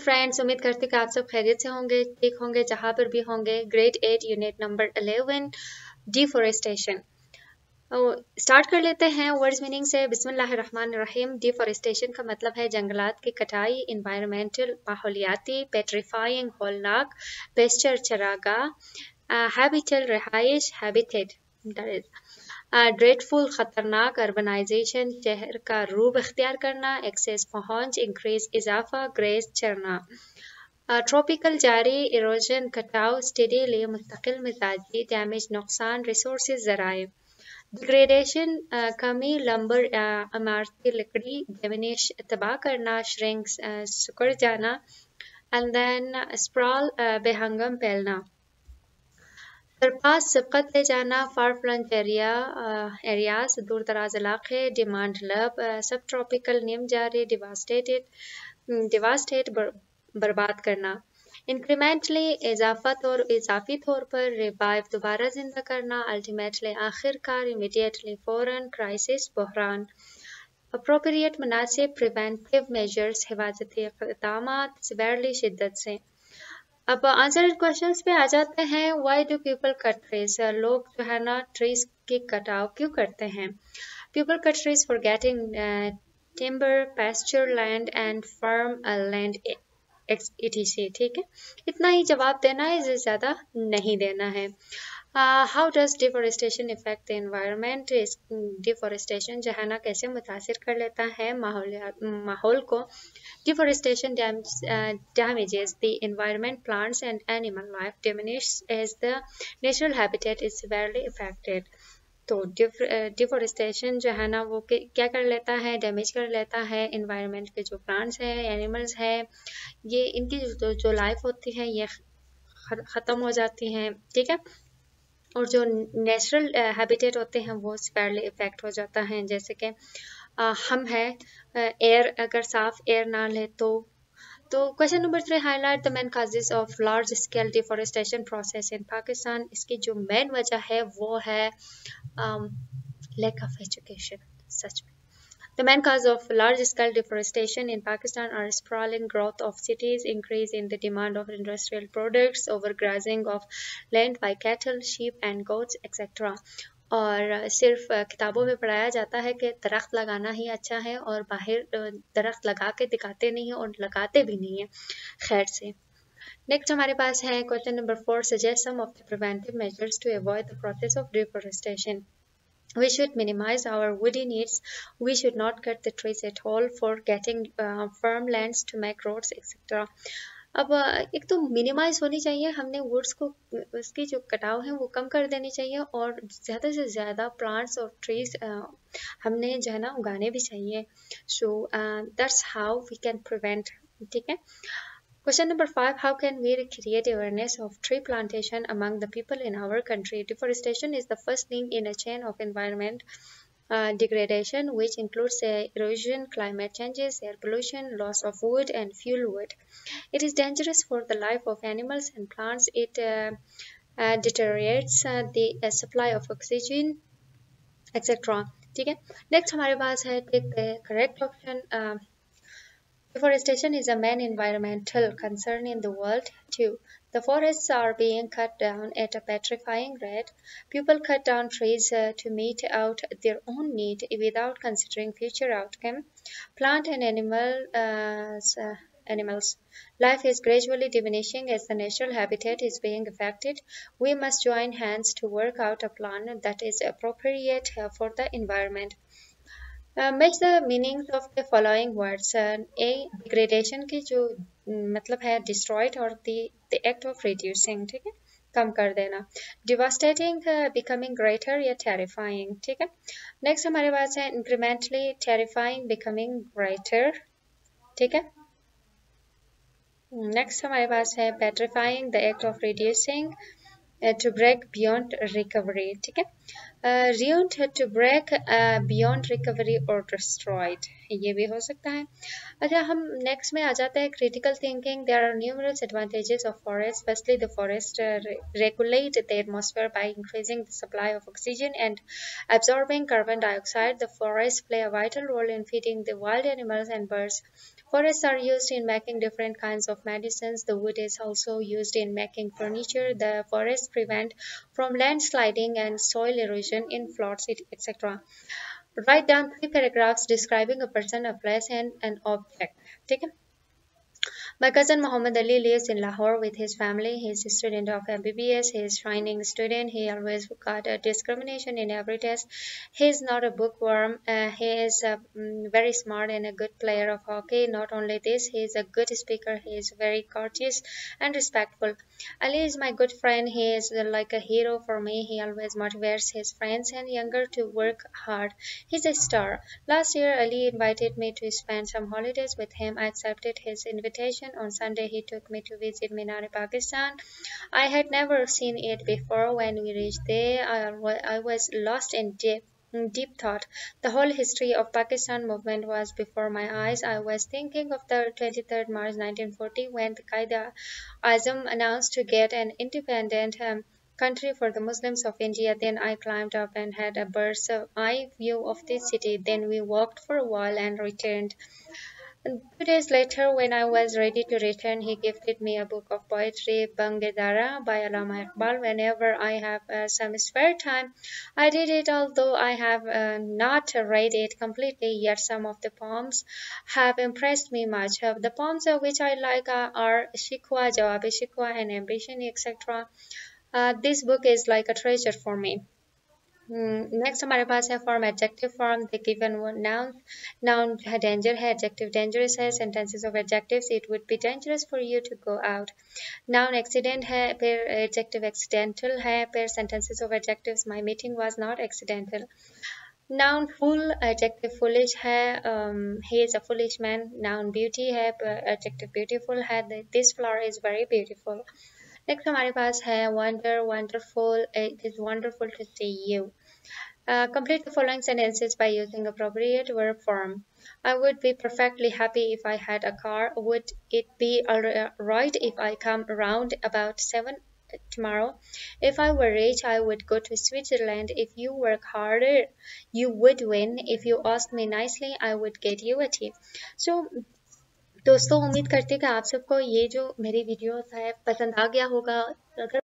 Friends उम्मीद करते कि आप सब खैरियत से होंगे, ठीक होंगे, जहाँ पर भी होंगे। Grade eight unit number eleven deforestation start कर लेते हैं वर्ड्स मीनिंग से। बिस्मिल्लाहिर्रहमानिर्रहीम डिफोरेस्टेशन का मतलब है जंगलात की कटाई इन्वायरमेंटल माहौलियाती पेट्रीफाइंग होलनाक पेस्चर चरागा हैबिटल रहाइश हैबिटेट ड्रेडफुल ख़तरनाक अर्बनाइजेशन शहर का रूब इख्तियार करना एक्सेस पहुँच इंक्रीज इजाफा ग्रेस चरना ट्रॉपिकल जारी इरोजन कटाव स्टेडीली मुस्तकिल मिजाजी डैमेज नुकसान रिसोर्स ज़राए। डिग्रेडेशन कमी लंबर इमारती लकड़ी डेमिनिश तबाह करना श्रिंक सुकड़ जाना। एंड देन स्प्रॉल बेहंगम फैलना। सरपास सबकत ले जाना फार फ्लंग एरिया एरियाज़ दूर दराज इलाके डिमांड लब सब ट्रॉपिकल नियम जारी डिवास्टेटेड डिवास्टेट बर्बाद करना इंक्रीमेंटली इजाफा और इजाफी तौर पर रिवाइव दोबारा ज़िंदा करना अल्टीमेटली आखिरकार इमीडिएटली फ़ौरन क्राइसिस बहरान अप्रोप्रिएट मुनासिब प्रिवेंटिव मेजर्स हिफाजती इकदाम सिवरली शिद्दत से अब आंसर क्वेश्चन पे आ जाते हैं। Why do people cut trees लोग जो है ना ट्रीज के कटाव क्यों करते हैं? People cut trees for getting timber pasture land and farm land ठीक है? इतना ही जवाब देना है ज़्यादा नहीं देना है। How does deforestation affect the environment deforestation जो है ना कैसे मुतासर कर लेता है माहौल को? Deforestation damages the environment, plants and animal life, diminishes as the natural habitat is severely affected. तो डिफोरेस्टेशन जो है ना वो क्या कर लेता है? डैमेज कर लेता है इन्वायरमेंट के जो प्लांट्स हैं एनिमल्स हैं। ये इनकी जो जो लाइफ होती है, ये ख़त्म हो जाती हैं, ठीक है? और जो नेचुरल हैबिटेट होते हैं, वो स्पेरली इफ़ेक्ट हो जाता है। जैसे कि हम है एयर अगर साफ़ एयर ना ले तो तो question number three highlight the main causes of large scale deforestation process in Pakistan इसकी जो मेन वजह है, वो है लैक ऑफ़ एजुकेशन सच में। The main cause of large-scale deforestation in Pakistan are sprawling growth of cities, increase in the demand of industrial products, overgrazing of land by cattle, sheep and goats, etc. और सिर्फ़ किताबों में पढ़ाया जाता है कि दरख्त लगाना ही अच्छा है और बाहर दरख्त लगा के दिखाते नहीं हैं और लगाते भी नहीं हैं खैर से नेक्स्ट हमारे पास है question number four suggest some of the preventive measures to avoid the process of deforestation we should minimize our woody needs we should not cut the trees at all for getting uh, firm lands to make roads etc अब एक तो minimise होनी चाहिए हमने woods को उसकी जो कटाव है वो कम कर देनी चाहिए और ज़्यादा से ज़्यादा प्लांट्स और ट्रीज हमने जो है ना उगाने भी चाहिए so that's how we can prevent ठीक है Question number five How can we create awareness of tree plantation among the people in our country? Deforestation is the first link in a chain of environment uh, degradation, which includes uh, erosion, climate changes, air pollution, loss of wood and fuel wood. It is dangerous for the life of animals and plants. It uh, uh deteriorates uh, the uh, supply of oxygen, etc. ठीक है next हमारे पास है take the correct option Deforestation is a main environmental concern in the world too. The forests are being cut down at a petrifying rate. People cut down trees uh, to meet out their own need without considering future outcome. Plant and animal uh, uh, animals. Life is gradually diminishing as the natural habitat is being affected. We must join hands to work out a plan that is appropriate uh, for the environment. Match the meanings of the following words A degradation की जो मतलब है destroyed और the act of reducing ठीक है? कम कर देना। डिवास्टेटिंग बिकमिंग ग्रेटर या टेरिफाइंग ठीक है? नेक्स्ट हमारे पास है इंक्रीमेंटली टेरिफाइंग बिकमिंग ग्रेटर ठीक है? नेक्स्ट हमारे पास है petrifying the act of reducing to break beyond recovery ठीक है? रियूंट टू ब्रेक बियॉन्ड रिकवरी और डिस्ट्रॉयड ये भी हो सकता है अच्छा हम नेक्स्ट में आ जाते हैं critical thinking there are numerous advantages of forest firstly the forest regulate the atmosphere by increasing the supply of oxygen and absorbing carbon dioxide the forests play a vital role in feeding the wild animals and birds Forests are used in making different kinds of medicines. The wood is also used in making furniture. The forests prevent from landsliding and soil erosion in floods, etc. Write down three paragraphs describing a person, a place, and an object. Take. My cousin Muhammad Ali lives in Lahore with his family. He is a student of MBBS. He is shining student. He always got a discrimination in every test. He is not a bookworm. Uh, he is uh, very smart and a good player of hockey. Not only this, he is a good speaker. He is very courteous and respectful. Ali is my good friend. He is uh, like a hero for me. He always motivates his friends and younger to work hard. He's a star. Last year, Ali invited me to spend some holidays with him. I accepted his invitation on Sunday, he took me to visit Minar Pakistan. I had never seen it before. When we reached there, I, was lost in deep deep thought. The whole history of Pakistan movement was before my eyes. I was thinking of the 23rd March 1940 when the Qaeda Azam announced to get an independent um, country for the Muslims of India. Then I climbed up and had a bird's eye view of the city. Then we walked for a while and returned. Two days later, when I was ready to return, he gifted me a book of poetry, Bangedara by Allama Iqbal. Whenever I have uh, some spare time, I read it, although I have uh, not read it completely, yet some of the poems have impressed me much. Uh, the poems which I like are Shikwa, Jawab Shikwa, and Ambition, etc. Uh, this book is like a treasure for me. Next हमारे पास है form adjective form the given noun noun danger है adjective dangerous है. Sentences of adjectives it would be dangerous for you to go out noun accident है, फिर adjective accidental है, फिर sentences of adjectives my meeting was not accidental noun full adjective foolish है he is a a man noun beauty है adjective beautiful है this flower is very beautiful. next हमारे पास है wonder wonderful it is wonderful to see you uh, complete the following sentences by using appropriate verb form. I would be perfectly happy if I had a car. Would it be alright if I come around about 7 tomorrow? If I were rich, I would go to Switzerland. If you work harder, you would win. If you ask me nicely, I would get you a tea. So, दोस्तों, उम्मीद करते हैं कि आप सबको ये जो मेरी वीडियो है, पसंद आ गया होगा। अगर